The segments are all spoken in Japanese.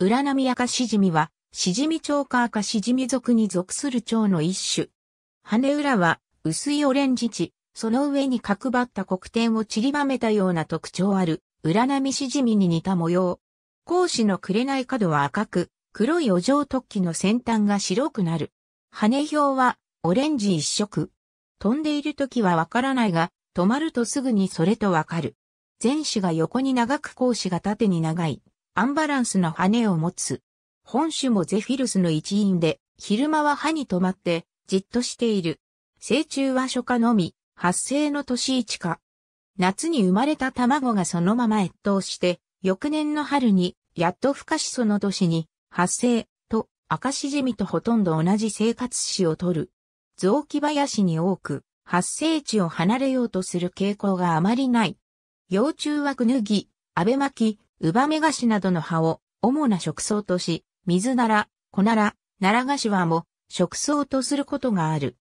裏波赤シジミは、シジミ蝶か赤シジミ属に属する蝶の一種。羽裏は、薄いオレンジ地、その上に角張った黒点を散りばめたような特徴ある、裏波シジミに似た模様。格子の紅角は赤く、黒いお状突起の先端が白くなる。羽表は、オレンジ一色。飛んでいる時はわからないが、止まるとすぐにそれとわかる。前肢が横に長く後肢が縦に長い、アンバランスの羽を持つ。本種もゼフィルスの一員で、昼間は歯に止まって、じっとしている。成虫は初夏のみ、発生の年一か。夏に生まれた卵がそのまま越冬して、翌年の春に、やっと孵化しその年に、発生、と、赤しじみとほとんど同じ生活史をとる。雑木林に多く、発生地を離れようとする傾向があまりない。幼虫はクヌギ、アベマキ、ウバメガシなどの葉を主な食草とし、水なら、小なら、ナラガシワも食草とすることがある。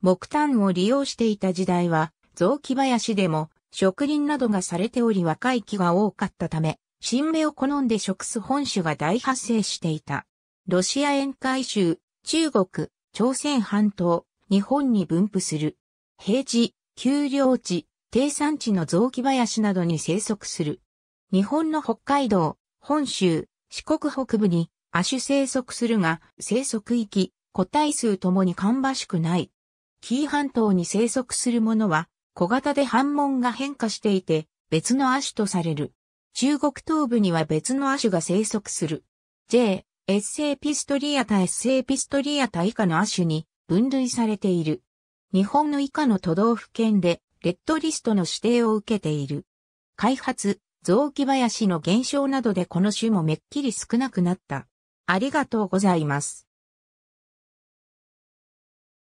木炭を利用していた時代は、雑木林でも植林などがされており若い木が多かったため、新芽を好んで食す本種が大発生していた。ロシア沿海州、中国、朝鮮半島、日本に分布する。平地、丘陵地、低山地の雑木林などに生息する。日本の北海道、本州、四国北部に亜種生息するが、生息域、個体数ともに芳しくない。紀伊半島に生息するものは、小型で反問が変化していて、別の亜種とされる。中国東部には別の亜種が生息する。J、エッセイピストリアタエッセイピストリアタ以下の亜種に分類されている。日本の以下の都道府県でレッドリストの指定を受けている。開発、雑木林の減少などでこの種もめっきり少なくなった。ありがとうございます。